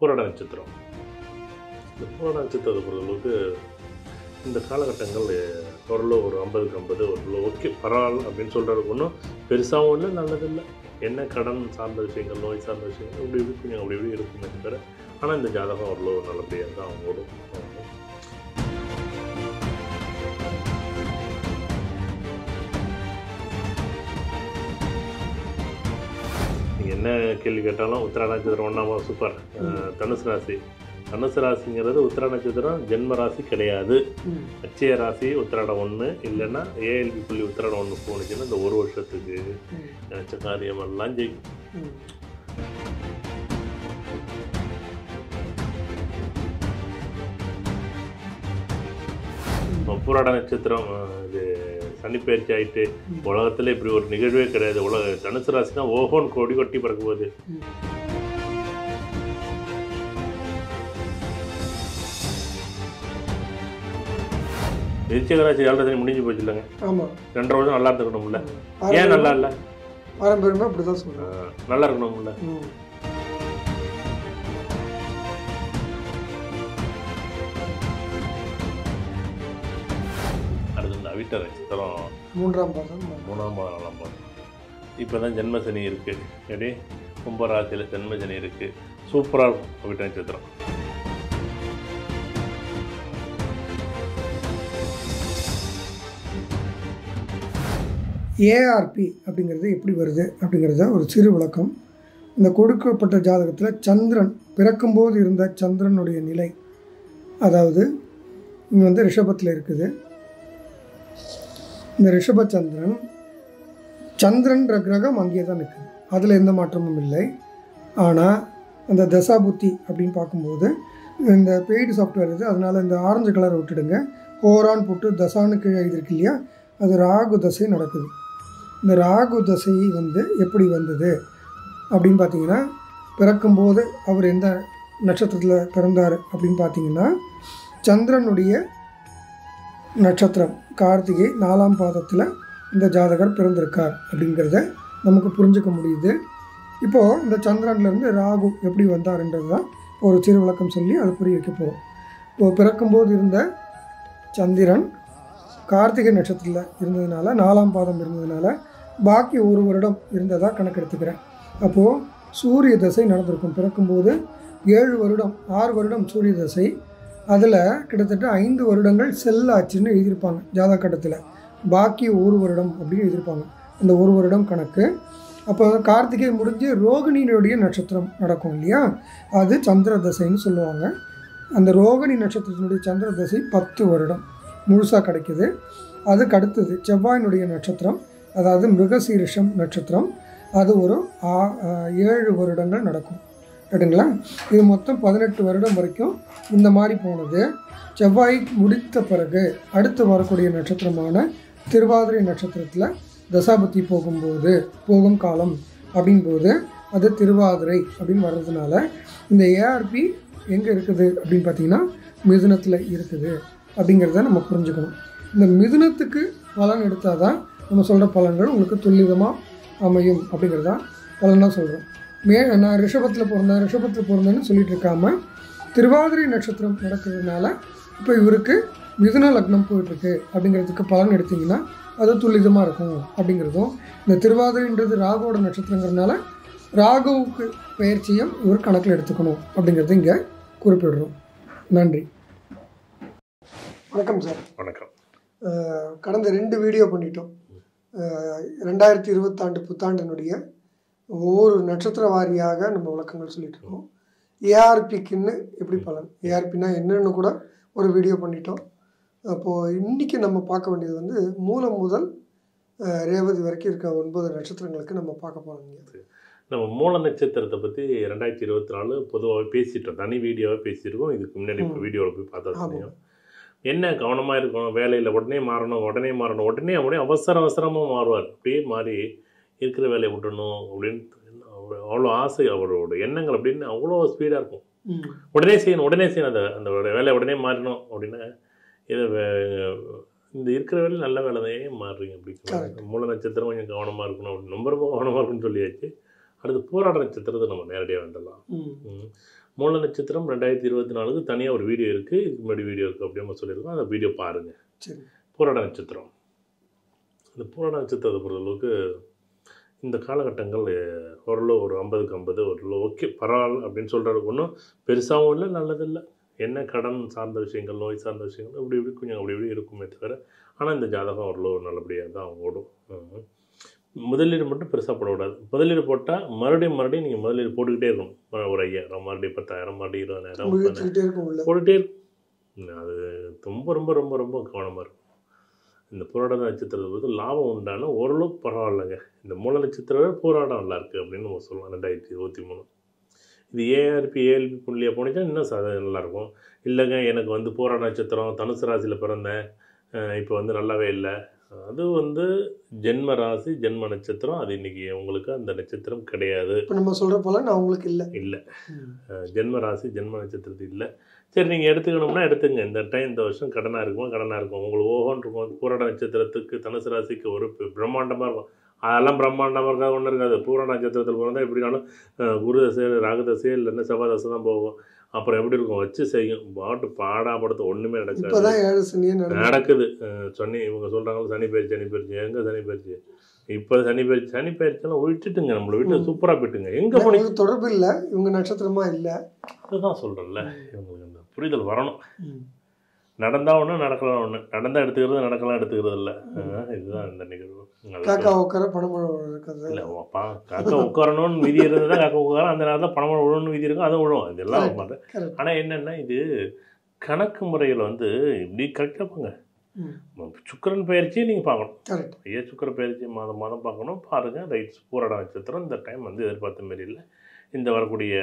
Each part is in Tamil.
போராட நட்சத்திரம். இந்த போராட நட்சத்திரத்தை பொறுத்தளவுக்கு இந்த காலகட்டங்கள் ஓரளவு ஒரு ஐம்பதுக்கு ஐம்பது ஓரளவு ஓகே பரவாயில்ல அப்படின்னு சொல்கிறதுக்கு ஒன்றும் பெருசாகவும் இல்லை நல்லதில்லை என்ன கடன் சார்ந்த விஷயங்கள் நோய் சார்ந்த விஷயங்கள் இப்படி இப்படி அப்படி இப்படி இருக்குமே தவிர ஆனால் இந்த ஜாதகம் ஓரளவு நல்லபடியாக தான் ஓடும். நீங்கள் என்ன கேள்வி கேட்டாலும் உத்தரா நட்சத்திரம் ஒன்றாம் சூப்பர் தனுசு ராசி. தனுசு ராசிங்கிறது உத்தரா நட்சத்திரம் ஜென்ம ராசி கிடையாது. அச்சய ராசி உத்திராடம் ஒன்று இல்லைன்னா ஏஎல்பி புள்ளி உத்திராடம் ஒன்று போனுச்சுன்னா இந்த ஒரு வருஷத்துக்கு. நினச்ச காரியமெல்லாம் ஜெயிக்கும் பூராட நட்சத்திரம் சனி பயிற்சி ஆயிட்டு உலகத்தில் இப்படி ஒரு நிகழ்வே கிடையாது. உலக தனுசு ராசி தான் ஓஹோன் கோடி கொட்டி பறக்க போகுது ம். விருச்சிக ராசி ஏழரை சனி முடிஞ்சு போச்சு இல்லைங்க? ஆமாம் ரெண்டரை வருஷம் நல்லா இருந்துக்கணும்ல. ஏன் நல்லா இல்லை? பாரம்பரியமாக அப்படி தான் சொல்கிறேன் நல்லா இருக்கணும்ல. ம் அடுத்து இந்த அவிட்ட நட்சத்திரம் மூன்றாம் பாதம் மூணாம் பாதம் நாலாம் பாதம் இப்போ தான் ஜென்ம சனி இருக்குது எப்படி கும்பராசியில் ஜென்ம சனி இருக்குது சூப்பராக இருக்கும் அவிட்ட நட்சத்திரம் ஏஆர்பி அப்படிங்கிறது எப்படி வருது? அப்படிங்கிறத ஒரு சிறு விளக்கம். இந்த கொடுக்கப்பட்ட ஜாதகத்தில் சந்திரன் பிறக்கும்போது இருந்த சந்திரனுடைய நிலை. அதாவது இங்கே வந்து ரிஷபத்தில் இருக்குது. இந்த ரிஷபச்சந்திரன் சந்திரன்ற கிரகம் அங்கே தான் நிற்குது அதில் எந்த மாற்றமும் இல்லை. ஆனால் அந்த தசாபுத்தி அப்படின்னு பார்க்கும்போது இந்த பெய்டு சாஃப்ட்வேர் இது அதனால் இந்த ஆரஞ்சு கலரை விட்டுடுங்க. ஹோரான் போட்டு தசான்னு கீழே எழுதிருக்கு இல்லையா? அது ராகு தசை நடக்குது. இந்த ராகு தசை வந்து எப்படி வந்தது அப்படின்னு பார்த்தீங்கன்னா பிறக்கும்போது அவர் எந்த நட்சத்திரத்தில் பிறந்தார் அப்படின்னு பார்த்தீங்கன்னா சந்திரனுடைய நட்சத்திரம். கார்த்திகை நாலாம் பாதத்தில் இந்த ஜாதகர் பிறந்திருக்கார் அப்படிங்கிறத நமக்கு புரிஞ்சுக்க முடியுது. இப்போது இந்த சந்திரன்லேருந்து ராகு எப்படி வந்தாருன்றது தான் ஒரு சிறு விளக்கம் சொல்லி அதை புரிய வைக்க போகிறோம் இப்போ பிறக்கும்போது இருந்த சந்திரன் கார்த்திகை நட்சத்திரத்தில் இருந்ததுனால நாலாம் பாதம் இருந்ததுனால பாக்கி ஒரு வருடம் இருந்ததாக கணக்கெடுத்துக்கிறேன். அப்போது சூரிய தசை நடந்திருக்கும். பிறக்கும்போது ஏழு வருடம் ஆறு வருடம் சூரிய தசை அதில் கிட்டத்தட்ட ஐந்து வருடங்கள் செல்லாச்சுன்னு எழுதியிருப்பாங்க ஜாதக கட்டத்தில் பாக்கி ஒரு வருடம் அப்படின்னு எழுதியிருப்பாங்க. அந்த ஒரு வருடம் கணக்கு. அப்போ கார்த்திகை முடிஞ்சு ரோகிணியினுடைய நட்சத்திரம் நடக்கும் இல்லையா? அது சந்திர தசைன்னு சொல்லுவாங்க. அந்த ரோகிணி நட்சத்திரத்தினுடைய சந்திர தசை பத்து வருடம். முழுசாக கிடைக்குது. அதுக்கு அடுத்தது செவ்வாயினுடைய நட்சத்திரம் அதாவது மிருகசீரிஷம் நட்சத்திரம். அது ஒரு ஆ- ஆ, ஏழு வருடங்கள் நடக்கும். ரைட்டுங்களா இது மொத்தம் பதினெட்டு வருடம் வரைக்கும் இந்த மாதிரி போனது. செவ்வாய் முடித்த பிறகு அடுத்து வரக்கூடிய நட்சத்திரமான திருவாதிரை நட்சத்திரத்தில் தசாபதி போகும்போது போகும் காலம் அப்படின்போது அது திருவாதிரை அப்படின்னு வர்றதுனால இந்த ஏஆர்பி எங்கே இருக்குது அப்படின்னு பார்த்தீங்கன்னா மிதுனத்தில் இருக்குது அப்படிங்கிறத நம்ம புரிஞ்சுக்கணும். இந்த மிதுனத்துக்கு பலன் எடுத்தால் தான் நம்ம சொல்கிற பலன்கள் உங்களுக்கு துல்லிதமாக அமையும் அப்படிங்கிறதான் பலனாக சொல்கிறோம் மே நான் ரிஷபத்தில் பிறந்தேன் ரிஷபத்தில் பிறந்தேன்னு சொல்லிட்டு இருக்காம திருவாதிரை நட்சத்திரம் நடக்கிறதுனால இப்போ இவருக்கு மிதுன லக்னம் போயிட்டுருக்கு. அப்படிங்கிறதுக்கு பலன் எடுத்தீங்கன்னா அது துல்லிதமாக இருக்கும் அப்படிங்கிறதும் இந்த திருவாதிரைன்றது ராகுவோட நட்சத்திரங்கிறதுனால ராகுவுக்கு பயிற்சியும் இவர் கணக்கில் எடுத்துக்கணும் அப்படிங்கிறது இங்கே குறிப்பிடுறோம். நன்றி. வணக்கம் சார். வணக்கம். கடந்த ரெண்டு வீடியோ பண்ணிட்டோம். ரெண்டாயிரத்தி இருபத்தாண்டு புத்தாண்டினுடைய ஒவ்வொரு நட்சத்திர வாரியாக நம்ம விளக்கங்கள் சொல்லிட்டு இருக்கோம் ஏஆர்பிக்குன்னு எப்படி பலன்? ஏஆர்பின்னா என்னன்னு கூட ஒரு வீடியோ பண்ணிட்டோம். அப்போது இன்றைக்கி நம்ம பார்க்க வேண்டியது வந்து மூலம் முதல் ரேவதி வரைக்கும் இருக்க ஒன்பது நட்சத்திரங்களுக்கு நம்ம பார்க்க போகிறோம் நம்ம மூல நட்சத்திரத்தை பற்றி ரெண்டாயிரத்தி இருபத்தி நாலு பொதுவாகவே பேசிட்டோம். தனி வீடியோவாக பேசியிருக்கோம். இதுக்கு முன்னாடி இப்போ. வீடியோவில் போய் பார்த்தா. தெரியும். என்ன கவனமாக இருக்கணும்? வேலையில் உடனே மாறணும் உடனே மாறணும். உடனே அப்படியே அவசர அவசரமாக மாறுவார். அப்படியே மாறி இருக்கிற வேலையை விட்டணும் அப்படின்னு அவ்வளோ- ஆசை அவரோட எண்ணங்கள் அப்படின்னு அவ்வளோ ஸ்பீடாக இருக்கும். உடனே செய்யணும் உடனே செய்யணும். அந்த அந்த வேலையை உடனே மாறணும் அப்படின்னா இதை இந்த இருக்கிற வேலை நல்ல வேலை தான் ஏன் மாறுறீங்க. அப்படி மூல நட்சத்திரம் கொஞ்சம் கவனமாக இருக்கணும் அப்படின்னு ரொம்ப ரொம்ப கவனமாக இருக்குன்னு சொல்லியாச்சு. அடுத்து போராட நட்சத்திரத்தை நம்ம நேரடியாக வந்துடலாம். மூல நட்சத்திரம் ரெண்டாயிரத்தி இருபத்தி நாலுக்கு தனியாக ஒரு வீடியோ இருக்குது இதுக்கு முன்னாடி வீடியோ இருக்குது அப்படின்னு நம்ம சொல்லியிருக்கோம். அந்த வீடியோ பாருங்கள் பூராட நட்சத்திரம். இந்த பூராட நட்சத்திரத்தை பொறுத்தளவுக்கு இந்த காலகட்டங்கள் ஓரளவு ஒரு ஐம்பதுக்கு ஐம்பது ஓரளவு ஓகே பரவாயில்ல அப்படின்னு சொல்கிறதுக்கு ஒன்றும் பெருசாகவும் இல்லை நல்லதில்லை. என்ன கடன் சார்ந்த விஷயங்கள் நோய் சார்ந்த விஷயங்கள் இப்படி இப்படி கொஞ்சம் அப்படி இப்படி இருக்குமே தவிர ஆனால் இந்த ஜாதகம் ஓரளவு நல்லபடியாக தான் ஓடும். முதலீடு மட்டும் பெருசாக போடக்கூடாது முதலீடு போட்டால் மறுபடியும் மறுபடியும் நீங்கள் முதலீடு போட்டுக்கிட்டே இருக்கணும். ஒரு ஐயாயிரம் மறுபடியும் பத்தாயிரம் மறுபடியும் இருபதாயிரம் இழுத்துக்கிட்டே இருக்கும் போட்டுகிட்டே இருக்கும் அது ரொம்ப ரொம்ப ரொம்ப ரொம்ப கவனமாக இருக்கும் இந்த புராட நட்சத்திரத்தை பொறுத்து லாபம் உண்டான ஓரளவு பரவாயில்லைங்க. இந்த மூல நட்சத்திரம் போராடம் நல்லா இருக்குது அப்படின்னு நம்ம சொல்லலாம். ரெண்டாயிரத்தி இருபத்தி மூணு. இது ஏஆர்பி ஏஎல்பி புள்ளியாக போனிச்சா இன்னும் சத நல்லாயிருக்கும் இல்லைங்க எனக்கு வந்து போராட நட்சத்திரம் தனுசு ராசியில் பிறந்தேன். இப்போ வந்து நல்லாவே இல்லை. அது வந்து ஜென்ம ராசி ஜென்ம நட்சத்திரம். அது இன்னைக்கு உங்களுக்கு அந்த நட்சத்திரம் கிடையாது. இப்போ நம்ம சொல்கிற பலன் அவங்களுக்கு இல்லை. இல்லை. ஜென்ம ராசி ஜென்ம நட்சத்திரத்து இல்லை. சரி நீங்கள் எடுத்துக்கணும்னா எடுத்துங்க. இந்த டைம் இந்த வருஷம் கடனாக இருக்குமா கடனாக இருக்கும். உங்களுக்கு ஓஹோன்னு இருக்கும் பூராட நட்சத்திரத்துக்கு தனுசு ராசிக்கு ஒரு பிரம்மாண்டமாக இருக்கும். அதெல்லாம் பிரம்மாண்டமாக இருக்காது ஒன்றும் இருக்காது. பூர நட்சத்திரத்தில் பிறந்தா எப்படினாலும் குரு தசை ராகு தசை இல்லைன்னா செவ்வாய் தசை தான் போகும். அப்புறம் எப்படி இருக்கும்? வச்சு செய்யும். பாட்டு பாடா படுத்த ஒன்றுமே நடக்காது. நடக்குது. சனி இவங்க சொல்கிறாங்க சனி பயிற்சி சனி பயிற்சி. எங்கே சனி பயிற்சி? இப்போ சனி பயிற்சி சனி பயிற்சியெல்லாம் விட்டுட்டுங்க. நம்மளை விட்டு சூப்பராக போயிட்டுங்க. எங்கே போனீங்க? தொடர்பு இல்லை. இவங்க நட்சத்திரமா இல்லை. அதுதான் சொல்கிறேன்ல இவங்களுக்கு புரிதல் வரணும். நடந்தா ஒன்று நடக்கலாம் ஒன்று நடந்தால் எடுத்துக்கிறது நடக்கலாம் எடுத்துக்கிறது இல்லை. இதுதான் இந்த நிகழ்வு. காக்கா உட்கார பணமழை இருக்கிறது. இல்லை காக்கா உட்காரணும்னு விதி இருந்தால் காக்கா உட்கார அந்த நேரத்தில் பணம் விழணும்னு விதி இருக்கும் அதுவும் விழும் இதெல்லாம். மாட்டேன். ஆனால் என்னென்னா இது கணக்கு முறையில் வந்து இப்படி கரெக்டாக போங்க சுக்கரன் பயிற்சியை நீங்கள் பார்க்கணும். ஐயா சுக்கர பயிற்சி மாதம் மாதம் பார்க்கணும். பாருங்கள் ரைட் பூராட நட்சத்திரம். இந்த டைம் வந்து எதிர்பார்த்த மாரி இல்லை. இந்த வரக்கூடிய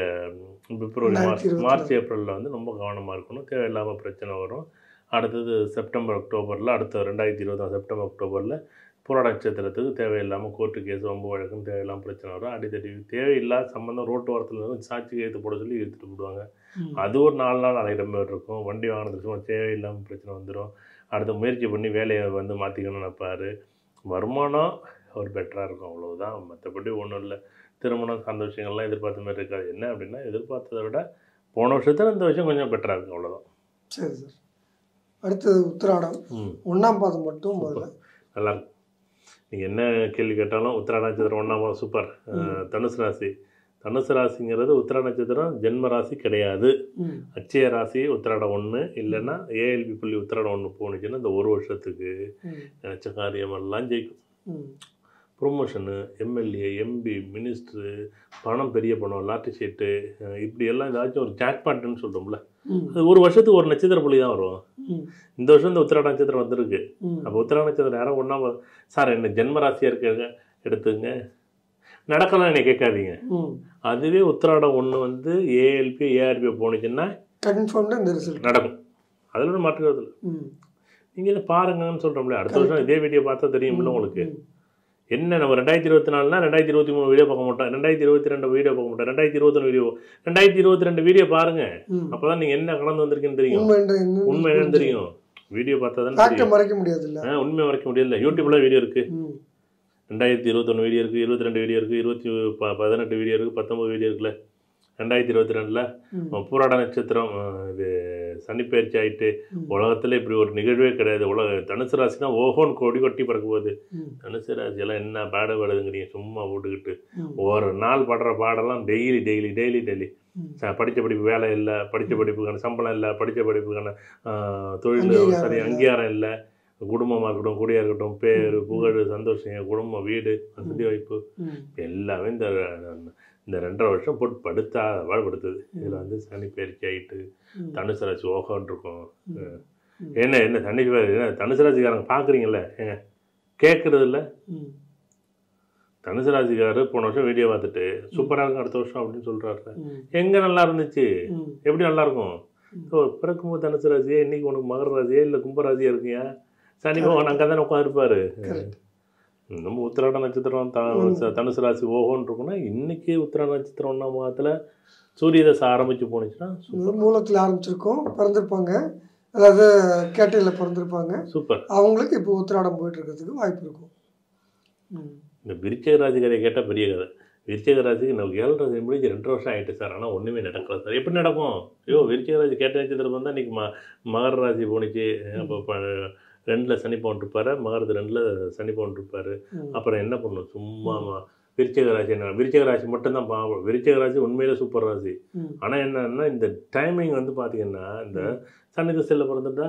பிப்ரவரி மார்ச் 2024. மார்ச் ஏப்ரலில் வந்து ரொம்ப கவனமாக இருக்கணும். தேவையில்லாமல் பிரச்சனை வரும். அடுத்தது செப்டம்பர் அக்டோபரில் அடுத்த ரெண்டாயிரத்தி இருபதாம் செப்டம்பர் அக்டோபரில் புராட நட்சத்திரத்துக்கு தேவையில்லாமல் கோர்ட்டு கேஸ் வம்பு வழக்குன்னு தேவையில்லாமல் பிரச்சனை வரும். அடித்தடி தேவையில்லாத சம்மந்தம் ரோட்டு ஓரத்தில் சாட்சி ஏற்று போட சொல்லி இழுத்துட்டு போடுவாங்க அது ஒரு நாலு நாள் அலைகிற மாதிரி இருக்கும். வண்டி வாங்கினதுக்கு தேவையில்லாமல் பிரச்சனை வந்துடும் அடுத்த முயற்சி பண்ணி வேலையை வந்து மாற்றிக்கணும்னு நினைப்பாரு. வருமானம் ஒரு பெட்டராக இருக்கும். அவ்வளவுதான். மற்றபடி ஒன்றும் இல்லை. திருமணம் சார்ந்த விஷயங்கள்லாம் எதிர்பார்த்த மாதிரி இருக்காது என்ன அப்படின்னா எதிர்பார்த்ததை விட போன வருஷத்துல இந்த விஷயம் கொஞ்சம் பெட்டராக இருக்கும் அவ்வளோதான் சரி சார். அடுத்தது உத்திராடம். ஒன்றாம் பாதம் மட்டும் நல்லா நீங்கள் என்ன கேள்வி கேட்டாலும் உத்திரா நட்சத்திரம் ஒன்றாம் சூப்பர். அஹ், தனுசு ராசி. தனுசு ராசிங்கிறது உத்திரா நட்சத்திரம் ஜென்ம ராசி கிடையாது. அச்சய ராசி உத்திராடம் ஒன்று இல்லைன்னா ஏஎல்பி புள்ளி உத்திராடம் ஒன்று போணுச்சுன்னா இந்த ஒரு வருஷத்துக்கு நினச்ச காரியமெல்லாம் ஜெயிக்கும். ப்ரொமோஷனு எம்எல்ஏ எம்பி மினிஸ்ட்ரு பணம் பெரிய பணம் லாட்டரி சீட்டு அஹ் இப்படி எல்லாம் ஏதாச்சும் ஒரு ஜாக்பாட்னு சொல்கிறோம்ல அது ஒரு வருஷத்துக்கு ஒரு நட்சத்திர புள்ளி தான் வரும். இந்த வருஷம் இந்த உத்திராட நட்சத்திரம் வந்திருக்கு. அப்போ உத்திராட நட்சத்திரம் யாரும் ஒன்றா சார் என்ன ஜென்ம ராசியாக இருக்காங்க? எடுத்துங்க. நடக்கலாம் என்னை கேட்காதீங்க. அதுவே உத்திராடம் ஒன்று வந்து ஏஎல்பி ஏஆர்பி போணுச்சுன்னா கன்ஃபார்ம்டாக இந்த ரிசல்ட் நடக்கும். அதில் மாற்றுக்கிறது இல்லை. நீங்கள் இதை பாருங்கன்னு சொல்கிறோம்ல அடுத்த வருஷம் இதே வீடியோ பார்த்தா தெரியும்ல உங்களுக்கு. என்ன நம்ம ரெண்டாயிரத்தி இருபத்தி நாலுனா ரெண்டாயிரத்தி இருபத்தி மூணு வீடியோ பார்க்க மாட்டோம். ரெண்டாயிரத்தி இருபத்தி ரெண்டு வீடியோ பார்க்க மாட்டோம். ரெண்டாயிரத்தி இருபத்தொன்று வீடியோ ரெண்டாயிரத்தி இருபத்தி ரெண்டு வீடியோ பாருங்க. ம். அப்போ தான் நீங்கள் என்ன கடந்து வந்திருக்கீங்கன்னு தெரியும். உண்மை என்னன்னு தெரியும். வீடியோ பார்த்தா தானே மறைக்க முடியாதுல்ல? ஆ, உண்மை மறைக்க முடியல யூடியூப்ல வீடியோ இருக்குது ம். ரெண்டாயிரத்தி இருபத்தொன்று வீடியோ இருக்குது இருபத்தி ரெண்டு வீடியோ இருக்குது இருபத்தி ப பதினெட்டு வீடியோ இருக்குது பத்தொம்பது வீடியோ இருக்குல்ல. ரெண்டாயிரத்தி இருபத்தி ரெண்டில் பூராட நட்சத்திரம் இது சனிப்பயிற்சி ஆயிட்டு ம். உலகத்தில் இப்படி ஒரு நிகழ்வே கிடையாது. உலக தனுசு ராசினா ஓஹோன்னு கொடி கொட்டி பறக்க போகுது தனுசு ராசியெல்லாம் என்ன பாட படுதுங்கிறீங்க? சும்மா போட்டுக்கிட்டு ஒரு நாள் படுற பாடெல்லாம் டெய்லி டெய்லி டெய்லி டெய்லி படித்த படிப்பு வேலை இல்லை படித்த படிப்புக்கான சம்பளம் இல்லை படித்த படிப்புக்கான தொழில் சரி. அங்கீகாரம் இல்லை. குடும்பமாக இருக்கட்டும் குடியாக இருக்கட்டும் பேர் புகழ் சந்தோஷம் குடும்பம் வீடு வசதி வாய்ப்பு. எல்லாமே இந்த இந்த ரெண்டரை வருஷம் போட்டு படுத்தா படுத்துது. இதில் வந்து சனி பயிற்சி ஆகிட்டு. தனுசு ராசி ஓகோன்னு இருக்கும். என்ன என்ன தனி என்ன தனுசு ராசிக்காரங்க பார்க்குறீங்களே ஏங்க கேட்குறது இல்லை தனுசு ராசிக்காரர் போன வருஷம் வீடியோ பார்த்துட்டு சூப்பராக இருக்கும் அடுத்த வருஷம் அப்படின்னு சொல்கிறாரு எங்கே நல்லா இருந்துச்சு? எப்படி நல்லா இருக்கும்? ஓ பிறக்கும்போது தனுசு ராசியே இன்னைக்கு உனக்கு மகர ராசியே இல்லை கும்பராசியா இருக்கியா? சனி பகவான் அங்கே தானே உட்காந்துருப்பாரு நம்ம உத்திராட நட்சத்திரம் த- தனுசு ராசி ஓஹோன்னு இருக்குன்னா இன்னைக்கு உத்திராட நட்சத்திரம் ஒன்றாம் மாதத்தில் சூரிய தசை ஆரம்பிச்சு போணுச்சுன்னா சூப்பர் மூலத்தில் ஆரம்பிச்சிருக்கோம் பிறந்திருப்பாங்க. அதாவது கேட்டையில் பிறந்திருப்பாங்க. சூப்பர் அவங்களுக்கு இப்போ உத்திராடம் போயிட்டு இருக்கிறதுக்கு வாய்ப்பு இருக்கும். இந்த விருச்சிக ராசி கதையை கேட்டால் பெரிய கதை. விருச்சிக ராசிக்கு நமக்கு ஏழு ராசி முடிஞ்சு ரெண்டு வருஷம் ஆயிட்டு சார். ஆனால் ஒன்றுமே நடக்கல சார். எப்படி நடக்கும்? ஐயோ விருச்சிக ராசி கேட்ட நட்சத்திரம் வந்தால் இன்றைக்கி ம மகர ராசி போணுச்சு. அப்போ ரெண்டில் சனி போன்ட்டுருப்பாரு மகரத்து ரெண்டில் சனி போன்ட்டுருப்பாரு ம். அப்புறம் என்ன பண்ணும் சும்மா விருச்சிக ராசி என்ன விருச்சிக ராசி மட்டும்தான் பாவம் விருச்சிக ராசி உண்மையிலே சூப்பர் ராசி. ஆனால் என்னன்னா இந்த டைமிங் வந்து பார்த்தீங்கன்னா இந்த சனி திசையில் பிறந்துட்டா.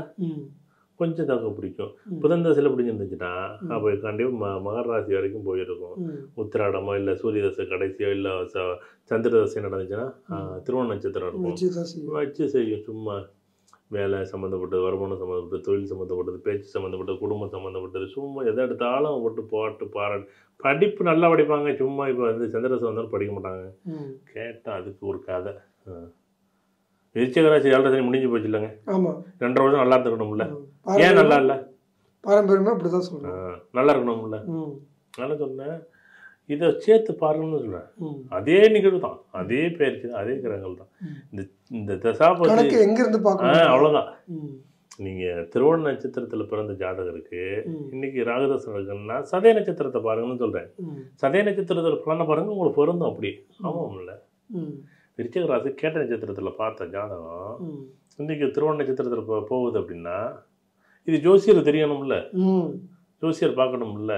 கொஞ்சம் தாக்க பிடிக்கும். புதன் தசையில் பிடிச்சிருந்துச்சுன்னா. அப்போ கண்டிப்பாக ம மகர ராசி வரைக்கும் போயிருக்கும். உத்திராடமோ இல்லை சூரிய தசை கடைசியோ இல்லை ச சந்திர தசை நடந்துச்சுன்னா ஆ, திருவோண நட்சத்திரம் இருக்கும் வச்சு செய்யும் சும்மா வேலை சம்மந்தப்பட்டது வருமானம் சம்மந்தப்பட்டது தொழில் சம்மந்தப்பட்டது பேச்சு சம்மந்தப்பட்டது குடும்பம் சம்மந்தப்பட்டது சும்மா எதை எடுத்தாலும் போட்டு பாட்டு பாராட்டு படிப்பு நல்லா படிப்பாங்க சும்மா இப்போ வந்து சந்திரசை வந்தாலும் படிக்க மாட்டாங்க. கேட்டால் அதுக்கு ஒரு கதை. விருச்சிகராசி ஏழரை சனி முடிஞ்சு போச்சு இல்லைங்க. ஆமா. ரெண்டரை வருஷம் நல்லா இருந்துக்கணும்ல. ஏன் நல்லா இல்லை? பாரம்பரியமா அப்படிதான் சொல்றோம் நல்லா இருக்கணும்ல. நான் சொன்னேன். இதை சேர்த்து பாருங்கன்னு சொல்கிறேன். அதே நிகழ்வு தான் அதே தான் அதே கிரகங்கள் தான். இந்த இந்த தசாபதி கணக்கு எங்க இருந்து ஆ பார்க்கணும் அவ்வளோதான். நீங்கள் திருவோண நட்சத்திரத்தில் பிறந்த ஜாதகருக்கு. இன்னைக்கு ராகதசனம் இருக்குன்னா சதய நட்சத்திரத்தை பாருங்கன்னு சொல்கிறேன். சதய நட்சத்திரத்தில் பலனை பாருங்க உங்களுக்கு பொருந்தும் அப்படி ஆமாம்ல. விருச்சிக ராசி கேட்ட நட்சத்திரத்தில் பார்த்த ஜாதகம். இன்னைக்கு திருவோண நட்சத்திரத்தில் போகுது அப்படின்னா இது ஜோசியர் தெரியணும்ல. ஜோசியர் பார்க்கணும்ல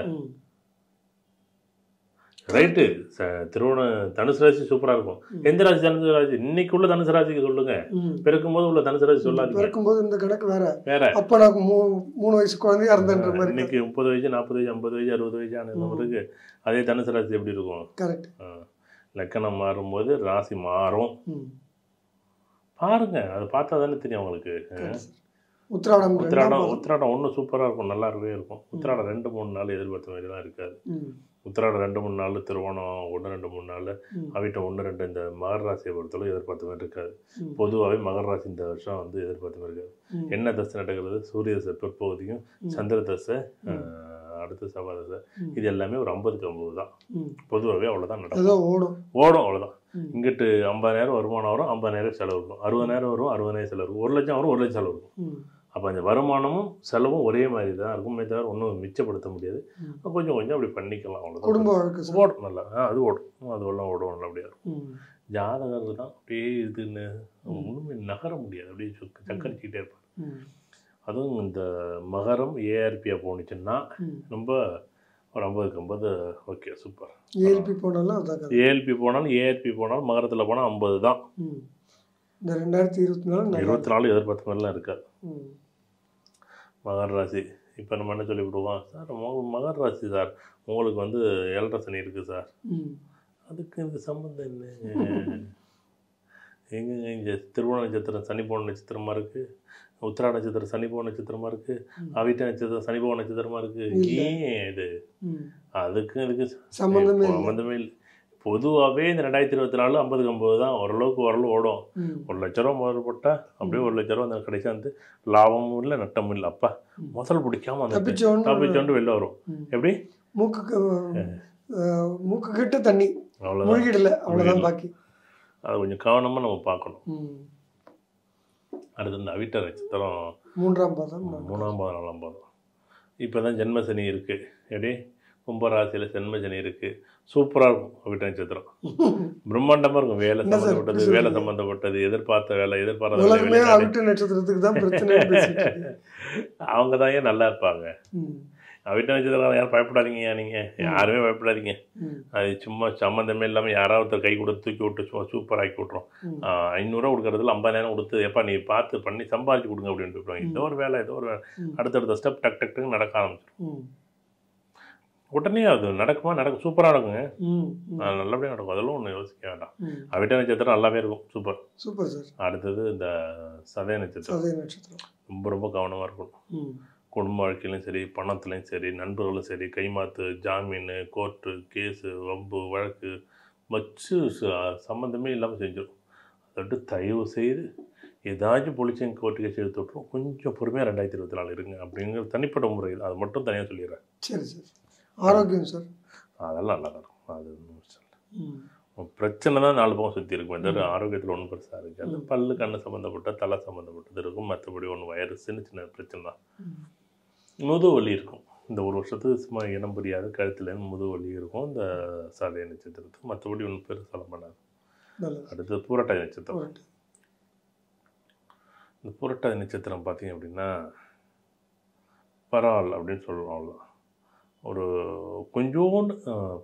ரைட்டு. திருவோண தனுசு ராசி சூப்பராக இருக்கும். எந்த ராசி தனுசு ராசி? இன்னைக்கு உள்ள தனுசு ராசிக்கு சொல்லுங்க. பிறக்கும் போது உள்ள தனுசு ராசி சொல்லாதீங்க. பிறக்கும்போது இந்த கணக்கு வேற. வேற. அப்ப நான் மூ- மூணு வயசு குழந்தையா இருந்தேன்ற மாதிரி இன்னைக்கு முப்பது வயசு நாற்பது வயசு ஐம்பது வயசு அறுபது வயசு ம். ஆனவங்களுக்கு அதே தனுசு ராசி எப்படி இருக்கும்? கரெக்ட். லக்கணம் மாறும்போது ராசி மாறும். பாருங்க. அதை பார்த்தா தானே தெரியும் அவங்களுக்கு உத்திராடம் பாதம். உத்திராடம் ஒன்று சூப்பராக இருக்கும். நல்லாவே இருக்கும். உத்திராடம் ரெண்டு மூணு நாள் எதிர்பார்த்த மாதிரிலாம் இருக்காது. ம். உத்திராடம் ரெண்டு மூணு நாள் திருவோணம் ஒன்று ரெண்டு மூணு நாள் ம். அவிட்டம் ஒன்று ரெண்டு இந்த மகர ராசியை பொறுத்தளவு எதிர்பார்த்த மாதிரி இருக்காது. பொதுவாகவே மகர ராசி இந்த வருஷம் வந்து எதிர்பார்த்த மாதிரி இருக்காது. என்ன தசை நடக்கிறது சூரிய தசை பிற்பகுதியும். சந்திர தசை அடுத்து செவ்வாய் தசை. இது எல்லாமே ஒரு ஐம்பதுக்கு ஐம்பது தான். பொதுவாகவே அவ்வளோதான் நடக்கும் ஓடும் ஓடும் அவ்வளோதான். இங்கிட்டு ஐம்பதாயிரம் வருமானம் வரும் ஐம்பதாயிரம் செலவு இருக்கும் அறுபதாயிரம் வரும் அறுபதாயிரம் செலவு இருக்கும் ஒரு லட்சம் வரும் ஒரு லட்சம் செலவு இருக்கும். அப்போ அந்த வருமானமும் செலவும் ஒரே மாதிரி தான் இருக்குமே தவிர ஒன்றும் மிச்சப்படுத்த முடியாது. கொஞ்சம் கொஞ்சம் அப்படி பண்ணிக்கலாம். அவ்வளோதான் குடும்ப வழக்கு சார். ஓடும் நல்லா. ஆ அது ஓடும். அது எல்லாம் ஓடும். நல்லபடியா இருக்கும். ம். ஜாதகர் தான் அப்படியே இதுன்னு ஒன்றுமே நகர முடியாது. அப்படியே சுக்கு சக்கரிச்சிக்கிட்டே இருப்பார். அதுவும் இந்த மகரம் ஏஆர்பியாக போணுச்சுன்னா. ரொம்ப ஒரு ஐம்பதுக்கு ஐம்பது ஓகே சூப்பர். ஏஎல்பி போனாலும். ஏஎல்பி போனாலும் ஏஆர்பி போனாலும் மகரத்தில் போனால் ஐம்பது தான். இந்த ரெண்டாயிரத்தி இருபத்தி நாலு இருபத்தி நாலு எதிர்பார்த்த மாதிரிலாம் இருக்காது. ம். மகர ராசி. இப்போ நம்ம என்ன சொல்லி விடுவோம் சார் மகர ராசி சார். உங்களுக்கு வந்து ஏழரை சனி இருக்குது சார். அதுக்கு இந்த சம்மந்தம் என்ன? எங்கங்க இங்கே திருவோண நட்சத்திரம் சனி போன நட்சத்திரமா இருக்கு? உத்திரா நட்சத்திரம் சனி போன நட்சத்திரமா இருக்கு? ம். அவிட்ட நட்சத்திரம் சனி போன நட்சத்திரமா இருக்கு? இல்ல. ஏன் இது. அதுக்கும் இதுக்கு சம்மந்தமே இல்லை. பொதுவாகவே இந்த ரெண்டாயிரத்தி இருபத்தி நாலு ஐம்பதுக்கு ஐம்பது தான் ஓரளவுக்கு ஓரளவு ஓடும். ஒரு லட்ச ரூபா முதல் போட்டால் அப்படியே ஒரு லட்ச ரூபா அந்த கடைசி வந்து லாபமும் இல்லை நட்டமும் இல்லை. அப்பா. முதல் பிடிக்காம அந்த தப்பிச்சோண்டு வெளில வரும். எப்படி? மூக்குக்கு அஹ், மூக்கு கிட்ட தண்ணி. அவ்வளோதான் மூழ்கிடல அவ்வளவுதான் மூழ்கிடல. பாக்கி. அதை கொஞ்சம் கவனமாக நம்ம பார்க்கணும். அடுத்து இந்த அவிட்ட நட்சத்திரம். மூன்றாம் பாதம். மூணாம் பாதம் நாலாம் பாதம். இப்போ தான் ஜென்ம சனி இருக்குது எப்படி? கும்பராசியில் ஜென்ம சனி இருக்குது சூப்பராக இருக்கும் அவிட்ட நட்சத்திரம் பிரம்மாண்டமாக இருக்கும் வேலை சம்மந்தப்பட்டது வேலை? சம்மந்தப்பட்டது எதிர்பார்த்த வேலை எதிர்பாராத வேலை, நட்சத்திரத்துக்கு தான் பிரச்சனை. அவங்க தான் ஏன் நல்லா இருப்பாங்க. அவிட்ட நட்சத்திரம் யாரும் பயப்படாதீங்க நீங்கள் யாருமே பயப்படாதீங்க. அது சும்மா சம்மந்தமே இல்லாமல் யாராவது கை கொடுத்து தூக்கி விட்டு சும்மா சூப்பர் ஆக்கி விட்றோம். ஐநூறுரூவா கொடுக்கறதுல ஐம்பதாயிரம் கொடுத்து எப்பா நீ பார்த்து பண்ணி சம்பாதிச்சு கொடுங்க அப்படின்னு சொல்லுவாங்க ஏதோ ஒரு வேலை ஏதோ ஒரு வேலை. அடுத்தடுத்த ஸ்டெப் டக் டக் டக்குன்னு நடக்க ஆரம்பிச்சிடும். உடனே அது நடக்குமா நடக்கும். சூப்பராக நடக்குங்க. நல்லபடியாக நடக்கும். அதெல்லாம் ஒன்றும் யோசிக்க வேண்டாம். அவிட்ட நட்சத்திரம் நல்லாவே இருக்கும். சூப்பர் சூப்பர் சார் அடுத்தது இந்த சதய நட்சத்திரம். சதய நட்சத்திரம். ரொம்ப ரொம்ப கவனமாக இருக்கணும். குடும்ப வாழ்க்கையிலும் சரி பணத்துலையும் சரி நண்பர்களும் சரி கைமாத்து ஜாமீன் கோர்ட்டு கேஸு வம்பு வழக்கு வச்சு சம்மந்தமே இல்லாமல் செஞ்சிடும் அதோட்டு தயவு செய்து ஏதாச்சும் பொலிச்சன் கோர்ட்டு கேஸ் எடுத்து விட்ரும் கொஞ்சம் பொறுமையாக ரெண்டாயிரத்தி இருபத்தி நாலு இருங்க அப்படிங்கிற தனிப்பட்ட முறையில் அது மட்டும் தனியாக சொல்லிடுறேன். சரி சார் ஆரோக்கியம் சார். அதெல்லாம் நல்லா இருக்கும். அது ஒன்றும் பிரச்சனை. பிரச்சனை தான் நாலு பக்கம் சுற்றி இருக்குமே. தவிர ஆரோக்கியத்தில் ஒன்றும் பெருசாக இருக்காது. பல்லு கண்ணு சம்மந்தப்பட்ட தலை சம்மந்தப்பட்டது இருக்கும். மற்றபடி ஒன்று வயறு சின்ன சின்ன பிரச்சனை தான். ம். முதுகு வலி இருக்கும். இந்த ஒரு வருஷத்துக்கு சும்மா இனம் புரியாத கழுத்துலேருந்து முதுகு வலி இருக்கும். இந்த சதய நட்சத்திரத்துக்கு மற்றபடி ஒன்றும் பெருசு சொல்ல பண்ணாது. அடுத்தது பூரட்டாதி நட்சத்திரம். இந்த புரட்டாதி நட்சத்திரம் பார்த்தீங்க அப்படின்னா பரவாயில்ல அப்படின்னு சொல்லுவோம் அவ்வளோதான் ஒரு கொஞ்சோண்டு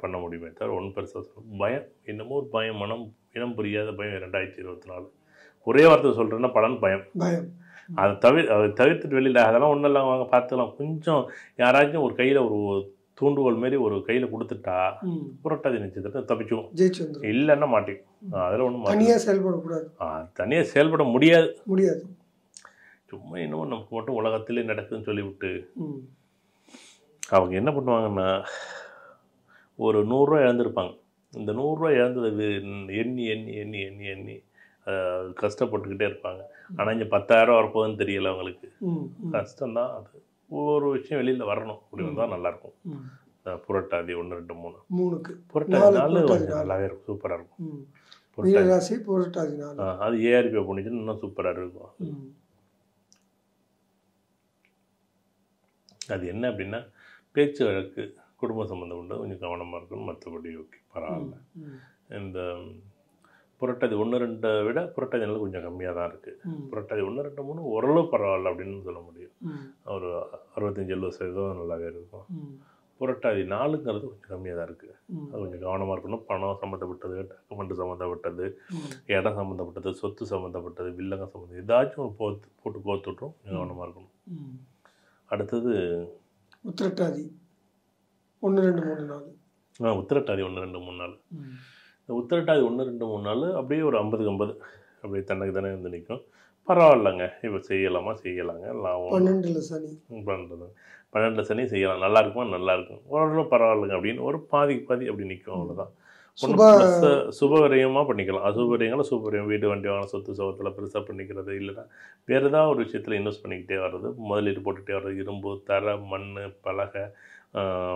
பண்ண முடியுமே தவிர ஒன்றும் பெருசாக சொல்ல பயம் என்னமோ ஒரு பயம் மனம் இனம் புரியாத பயம் ரெண்டாயிரத்தி இருபத்தி நாலு ஒரே வார்த்தை சொல்கிறேன்னா பலன் பயம். பயம். அதை தவிர அதை தவிர்த்துட்டு வெளியில் அதெல்லாம் ஒன்றும் இல்லை வாங்க பார்த்துக்கலாம். கொஞ்சம் யாராச்சும் ஒரு கையில் ஒரு தூண்டுகோல் மாரி ஒரு கையில் கொடுத்துட்டா புரட்டாதி ஜெயிச்சு வந்துடும் இல்லைன்னா மாட்டிக்கும். அதில் ஒன்றும் தனியாக செயல்படக்கூடாது. தனியாக செயல்பட முடியாது. முடியாது. சும்மா என்னமோ நமக்கு மட்டும் உலகத்திலே நடக்குதுன்னு சொல்லிவிட்டு அவங்க என்ன பண்ணுவாங்கன்னா ஒரு நூறுரூவா இழந்திருப்பாங்க. இந்த நூறுரூவா இழந்ததை எண்ணி எண்ணி எண்ணி எண்ணி எண்ணி கஷ்டப்பட்டுக்கிட்டே இருப்பாங்க. ஆனால் இங்கே பத்தாயிரம் வரப்போகுதுன்னு தெரியல அவங்களுக்கு. கஷ்டம்தான். அது ஒவ்வொரு விஷயம் வெளியில் வரணும். அப்படி வந்தால் நல்லாயிருக்கும். புரட்டாதி ஒன்று ரெண்டு மூணு. மூணுக்கு. புரட்டாதி நாலு. நல்லாவே இருக்கும். சூப்பராக இருக்கும். மீனராசி புரட்டாதி அது ஏஆர்பி பண்ணிச்சுன்னு இன்னும் சூப்பராக இருக்கும். அது என்ன அப்படின்னா பேச்சு வழக்கு குடும்ப சம்மந்தம் உண்டு. கொஞ்சம் கவனமாக இருக்கணும். மற்றபடி ஓகே. பரவாயில்ல. இந்த புரட்டாதி ஒன்று ரெண்டை விட புரட்டாதி நாள் கொஞ்சம் கம்மியாக தான் இருக்குது புரட்டாதி ஒன்று ரெண்டு மூணு ஓரளவு பரவாயில்ல அப்படின்னு சொல்ல முடியும். ஒரு அறுபத்தஞ்சு எழுபது சதவீதம் நல்லாவே இருக்கும். புரட்டாதி நாலுங்கிறது கொஞ்சம் கம்மியாக தான் இருக்குது அது கொஞ்சம் கவனமாக இருக்கணும். பணம் சம்மந்தப்பட்டது டாக்குமெண்ட் சம்மந்தப்பட்டது இடம் சம்மந்தப்பட்டது சொத்து சம்மந்தப்பட்டது வில்லங்க சம்மந்தம் ஏதாச்சும் ஒரு போத்து போட்டு கோத்து விட்ரும் கொஞ்சம் கவனமாக இருக்கணும். அடுத்தது உத்திரட்டாதி. ஒன்று ரெண்டு மூணு நாள் ஆ, உத்திரட்டாதி ஒன்று ரெண்டு மூணு நாள் இந்த உத்திரட்டாதி ஒன்று ரெண்டு மூணு நாள் அப்படியே ஒரு ஐம்பதுக்கு ஐம்பது அப்படியே தனக்கு தானே வந்து நிற்கும். பரவாயில்லைங்க. இப்போ செய்யலாமா? செய்யலாங்க. லாபம். பன்னெண்டுல சனி. பன்னெண்டு சனி செய்யலாம். நல்லா இருக்குமா? நல்லா இருக்கும். ஓரளவு பரவாயில்லைங்க அப்படின்னு ஒரு பாதிக்கு பாதி அப்படி நிற்கும். அவ்வளோதான் சுபவரியமாக பண்ணிக்கலாம். அசுபவரியங்களும் சுபவரியம் வீடு வண்டி வாங்கலாம் சொத்து சோகத்தில் பெருசாக பண்ணிக்கிறது இல்லைன்னா வேறு ஏதாவது ஒரு விஷயத்தில் இன்வெஸ்ட் பண்ணிக்கிட்டே வர்றது முதலீடு போட்டுக்கிட்டே வர்றது இரும்பு தரை மண் பலகை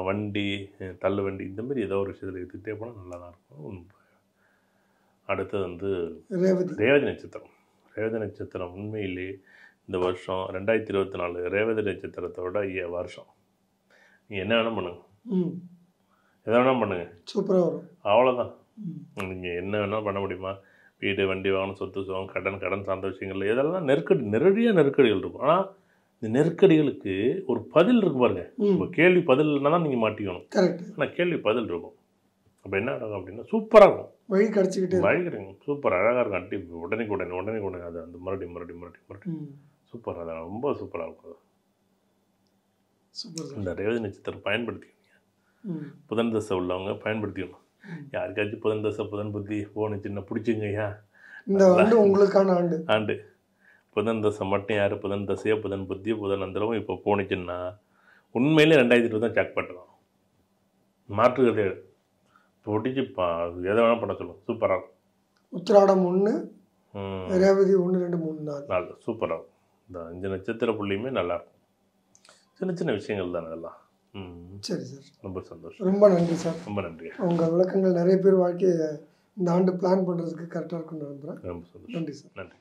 வண்டி தள்ளு வண்டி இந்த மாதிரி ஏதோ ஒரு விஷயத்தில் எடுத்துக்கிட்டே போனால் நல்லா தான் இருக்கும் அடுத்தது வந்து ரேவதி. நட்சத்திரம். ரேவதி நட்சத்திரம் உண்மையிலே இந்த வருஷம் ரெண்டாயிரத்தி இருபத்தி நாலு ரேவதி நட்சத்திரத்தோட வருஷம். நீங்கள் என்ன வேணால் பண்ணுங்க. எதை வேணால் பண்ணுங்க. சூப்பராக வரும். அவ்வளோதான் நீங்கள் என்ன வேணால் பண்ண முடியுமா? வீடு வண்டி வாங்கணும் சொத்து சுகம் கடன் கடன் சார்ந்த விஷயங்கள் இதெல்லாம் நெருக்கடி நிறைய நெருக்கடிகள் இருக்கும். ஆனால் இந்த நெருக்கடிகளுக்கு ஒரு பதில் இருக்கு பாருங்க. இப்போ கேள்வி பதில் இல்லைன்னா தான் நீங்கள் மாட்டிக்கணும். கரெக்ட் ஆனால் கேள்வி பதில் இருக்கும். அப்போ என்ன நடக்கும் அப்படின்னா சூப்பராக இருக்கும். வழி கிடச்சிக்கிட்டே வழிகிறீங்க சூப்பர் அழகாக இருக்கும். அட்டி உடனே உடனே உடனே உடனே அது அந்த மறுபடியும் மறுபடியும் மறுபடியும் மறுபடியும் ம். சூப்பர் அது ரொம்ப சூப்பராக இருக்கும். சூப்பர் இந்த ரேவதி நட்சத்திரம் பயன்படுத்திக்கணும். ம் புதன் தசை உள்ளவங்க பயன்படுத்திக்கணும். யாருக்காச்சும் புதன் தசை புதன் புத்தி போனுச்சுன்னா பிடிச்சிங்க ஐயா இந்த ஆண்டு உங்களுக்கான ஆண்டு. ஆண்டு. புதன் தசை மட்டும் யார்? புதன் தசையோ புதன் புத்தியோ புதன் அந்தரமும் இப்போ போணுச்சுன்னா உண்மையிலே ரெண்டாயிரத்தி இருபது தான் ஜாக் பண்ணுறோம் மாற்றுக்கிறதே பிடிச்சி பா எதை வேணால் பண்ண சொல்லும் சூப்பராக உத்திராடம் ஒன்று ரேவதி ஒன்று ரெண்டு மூணு நாள் நல்ல சூப்பராக இந்த அஞ்சு நட்சத்திர புள்ளியுமே நல்லாயிருக்கும் சின்ன சின்ன விஷயங்கள் தானே அதெல்லாம் சரி சார். ரொம்ப சந்தோஷம். ரொம்ப நன்றி சார். ரொம்ப நன்றி உங்கள் விளக்கங்கள் நிறைய பேர் வாழ்க்கையை இந்த ஆண்டு பிளான் பண்ணுறதுக்கு கரெக்டாக இருக்கும்னு நம்புகிறேன் ரொம்ப சந்தோஷம். நன்றி சார். நன்றி.